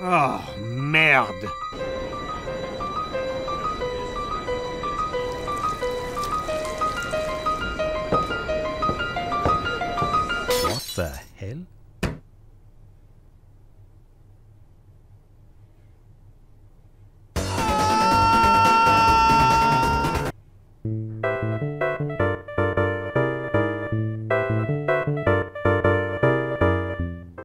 Oh, merde. What the hell?